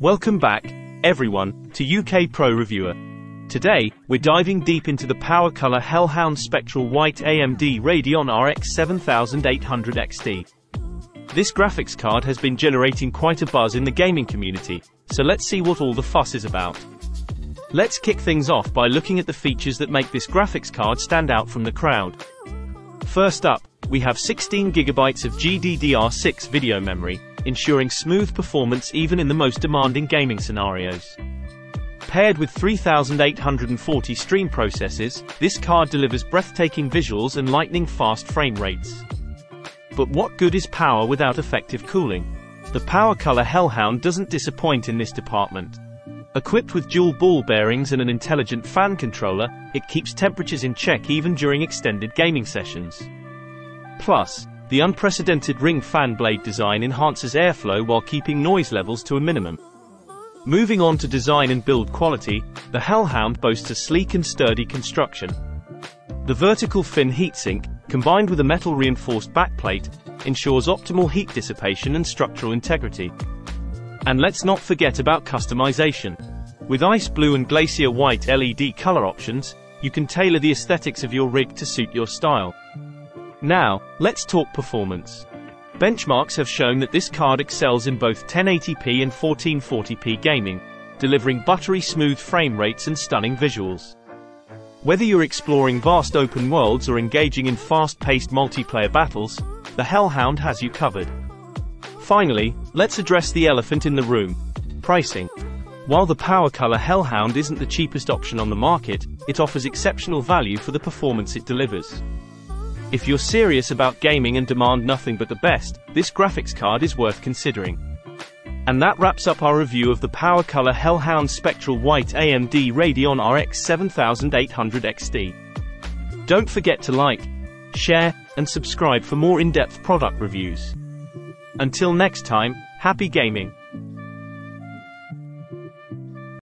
Welcome back, everyone, to UK Pro Reviewer. Today, we're diving deep into the PowerColor Hellhound Spectral White AMD Radeon RX 7800 XT. This graphics card has been generating quite a buzz in the gaming community, so let's see what all the fuss is about. Let's kick things off by looking at the features that make this graphics card stand out from the crowd. First up, we have 16GB of GDDR6 video memory, ensuring smooth performance even in the most demanding gaming scenarios. Paired with 3840 stream processors, this card delivers breathtaking visuals and lightning-fast frame rates. But what good is power without effective cooling? The PowerColor Hellhound doesn't disappoint in this department. Equipped with dual ball bearings and an intelligent fan controller, it keeps temperatures in check even during extended gaming sessions. Plus, the unprecedented ring fan blade design enhances airflow while keeping noise levels to a minimum. Moving on to design and build quality, the Hellhound boasts a sleek and sturdy construction. The vertical fin heatsink, combined with a metal reinforced backplate, ensures optimal heat dissipation and structural integrity. And let's not forget about customization. With ice blue and glacier white LED color options, you can tailor the aesthetics of your rig to suit your style. Now, let's talk performance. Benchmarks have shown that this card excels in both 1080p and 1440p gaming, delivering buttery smooth frame rates and stunning visuals. Whether you're exploring vast open worlds or engaging in fast-paced multiplayer battles, the Hellhound has you covered. Finally, let's address the elephant in the room. Pricing. While the PowerColor Hellhound isn't the cheapest option on the market, it offers exceptional value for the performance it delivers. If you're serious about gaming and demand nothing but the best, this graphics card is worth considering. And that wraps up our review of the PowerColor Hellhound Spectral White AMD Radeon RX 7800 XT. Don't forget to like, share, and subscribe for more in-depth product reviews. Until next time, happy gaming!